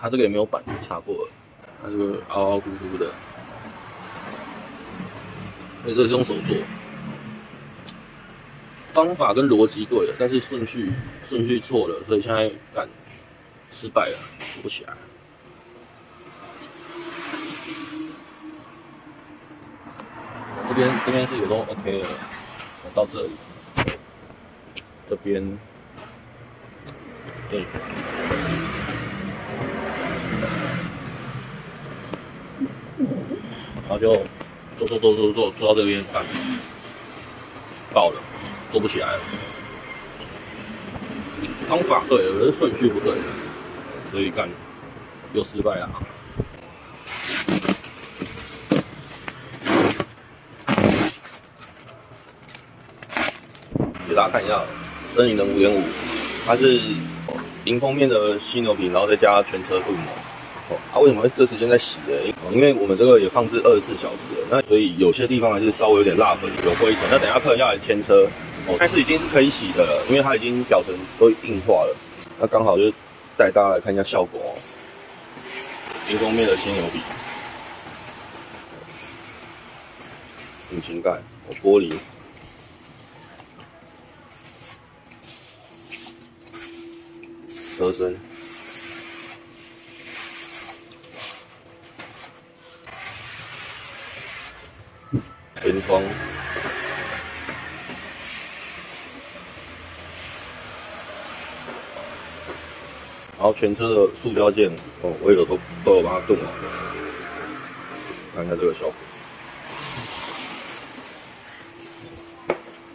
它这个也没有板擦过，它这个凹凹凸凸的，所以这是用手做。方法跟逻辑对了，但是顺序顺序错了，所以现在干失败了，做不起来。这边这边是有都 OK 的，我，到这里，这边对，然后就做做做做做做到这边干爆了。做不起来了，方法对，可是顺序不对，所以干又失败了。给大家看一下，森林的五点五，它是迎风面的犀牛皮，然后再加全车镀膜。哦，它为什么会这时间在洗呢？因为我们这个也放置二十四小时了，那所以有些地方还是稍微有点蜡粉、有灰尘。那等下客人要来牵车。但是已经是可以洗的了，因为它已经表层都硬化了。那刚好就带大家来看一下效果哦。迎风面的新牛皮，引擎盖，哦玻璃，车身，天窗。然后全车的塑胶件哦，我有都都有把它镀好，看一下这个效果。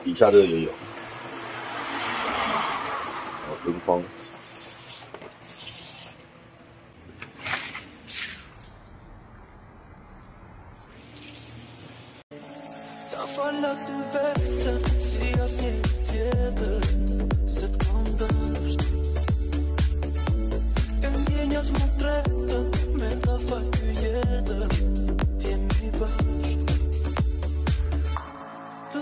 底下这个也有，哦，灯框。Ma falla të vetën Si as një Se të kam dërsh E një njës Me ta falë të jetër T'jemi bashk Të